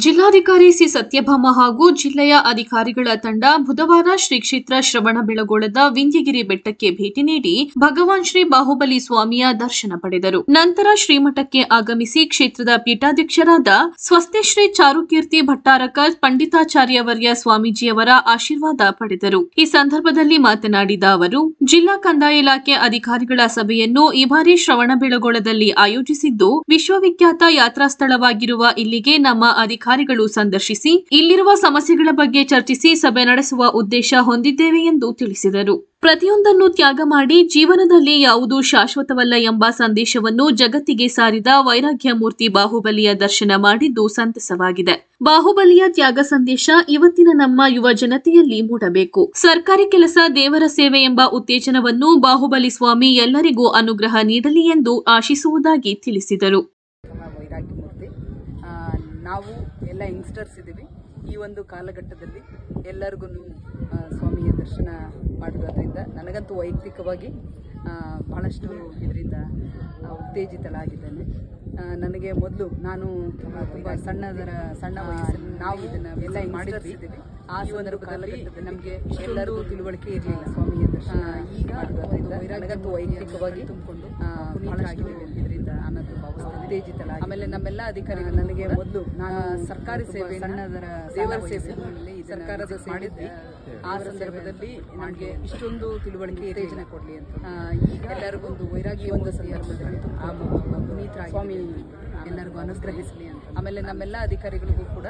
ಜಿಲ್ಲಾಧಿಕಾರಿ ಸಿ ಸತ್ಯಭಾಮ ಹಾಗೂ ಜಿಲ್ಲೆಯ ಅಧಿಕಾರಿಗಳ ತಂಡ ಬುಧವಾರ ಶ್ರೀ ಕ್ಷೇತ್ರ ಶ್ರವಣಬೆಳಗೊಳದ ವಿಂಧ್ಯಗಿರಿ ಬೆಟ್ಟಕ್ಕೆ ಭೇಟಿ ನೀಡಿ ಭಗವಾನ್ ಶ್ರೀ ಬಾಹುಬಲಿ ಸ್ವಾಮಿಯ ದರ್ಶನ ಪಡೆದರು. ನಂತರ ಶ್ರೀಮಠಕ್ಕೆ ಆಗಮಿಸಿ ಕ್ಷೇತ್ರದ ಪೀಠಾಧ್ಯಕ್ಷರಾದ ಸ್ವಸ್ತಿಶ್ರೀ ಚಾರುಕೀರ್ತಿ ಭಟ್ಟಾರಕ, ಪಂಡಿತಾಚಾರ್ಯವರ್ಯ ಸ್ವಾಮೀಜಿಯವರ ಆಶೀರ್ವಾದ ಪಡೆದರು. ಈ ಸಂದರ್ಭದಲ್ಲಿ ಮಾತನಾಡಿದ ಅವರು, ಜಿಲ್ಲಾ ಕಂದಾಯ ಇಲಾಖೆ ಅಧಿಕಾರಿಗಳ ಸಭೆಯನ್ನು ಈ ಬಾರಿ ಶ್ರವಣಬೆಳಗೊಳದಲ್ಲಿ ಆಯೋಜಿಸಿದ್ದು ವಿಶ್ವವಿಖ್ಯಾತ ಯಾತ್ರಾ ಸ್ಥಳವಾಗಿರುವ ಇಲ್ಲಿಗೆ ನಮ್ಮ ಅಧಿಕಾರಿಗಳು ಸಂದರ್ಶಿಸಿ, ಇಲ್ಲಿರುವ ಸಮಸ್ಯೆಗಳ ಬಗ್ಗೆ ಚರ್ಚಿಸಿ ಸಭೆ ನಡೆಸುವ ಉದ್ದೇಶ ಹೊಂದಿದ್ದೇವೆ ಎಂದು ತಿಳಿಸಿದರು. ಪ್ರತಿಯೊಂದನ್ನು ತ್ಯಾಗ ಮಾಡಿ ಜೀವನದಲ್ಲಿ ಯಾವುದು ಶಾಶ್ವತವಲ್ಲ ಎಂಬ ಸಂದೇಶವನ್ನು ಜಗತ್ತಿಗೆ ಸಾರಿದ ವೈರಾಗ್ಯ ಮೂರ್ತಿ ಬಾಹುಬಲಿಯ ದರ್ಶನ ಮಾಡಿದ್ದು ಸಂತಸವಾಗಿದೆ. ಬಾಹುಬಲಿಯ ತ್ಯಾಗ ಸಂದೇಶ ಇವತ್ತಿನ ನಮ್ಮ ಯುವ ಜನತೆಯಲ್ಲಿ ಮೂಡಬೇಕು. ಸರ್ಕಾರಿ ಕೆಲಸ ದೇವರ ಸೇವೆ ಎಂಬ ಉತ್ತೇಜನವನ್ನು ಬಾಹುಬಲಿ ಸ್ವಾಮಿ ಎಲ್ಲರಿಗೂ ಅನುಗ್ರಹ ನೀಡಲಿ ಎಂದು ಆಶಿಸುವುದಾಗಿ ತಿಳಿಸಿದರು ನಮ್ಮ ವೈರಾಗ್ಯ ಮೂರ್ತಿ ಆ, ನಾವು ಎಲ್ಲ ಯಂಗ್ಸ್ಟರ್ಸ್ ಇದ್ದೀವಿ. ಈ ಒಂದು ಕಾಲಘಟ್ಟದಲ್ಲಿ ಎಲ್ಲರಿಗೂ ಸ್ವಾಮಿಯ ದರ್ಶನ ಮಾಡಿರೋದ್ರಿಂದ ನನಗಂತೂ ವೈಯಕ್ತಿಕವಾಗಿ ಭಾಳಷ್ಟು ಬಹಳಷ್ಟು ಇದರಿಂದ ಉತ್ತೇಜಿತಳಾಗಿದ್ದೇನೆ. ನನಗೆ ಮೊದಲು ನಾನು ತುಂಬ ಸಣ್ಣದರ ಸಣ್ಣ ನಾವು ಇದನ್ನು ಎಲ್ಲ ಮಾಡಿದ್ವಿ ಆ ಸಂದರ್ಭದಲ್ಲಿ ನಮಗೆ ಎಲ್ಲರೂ ತಿಳುವಳಿಕೆ ಇರಲಿಲ್ಲ. ಸ್ವಾಮಿಯ ದರ್ಶನ ಈಗ ವೈಯಕ್ತಿಕವಾಗಿ ತುಂಬಿಕೊಂಡು ಭಾಳಷ್ಟು ಭಾವಿಸ್ತೇನೆ ಉತ್ತೇಜಿತಳಾಗಿ ಆಮೇಲೆ ನಮ್ಮೆಲ್ಲ ಅಧಿಕಾರಿಗಳು ನನಗೆ ಮೊದಲು ಸರ್ಕಾರಿ ಸೇವೆ ಸಣ್ಣದರ ದೇವರ ಸೇವೆ ಸರ್ಕಾರದ ಮಾಡಿದ್ವಿ. ಆ ಸಂದರ್ಭದಲ್ಲಿ ನನಗೆ ಇಷ್ಟೊಂದು ತಿಳುವಳಿಕೆ ಉತ್ತೇಜನ ಕೊಡಲಿ ಅಂತ ಈಗ ಎಲ್ಲರಿಗೂ ಒಂದು ವೈರಾಗಿ ಒಂದು ಸಂದರ್ಭದಲ್ಲಿ ಆ ಪುನೀತರಾಗಿ ಸ್ವಾಮಿ ಎಲ್ಲರಿಗೂ ಅನುಗ್ರಹಿಸಲಿ ಅಂತ. ಆಮೇಲೆ ನಮ್ಮೆಲ್ಲ ಅಧಿಕಾರಿಗಳಿಗೂ ಕೂಡ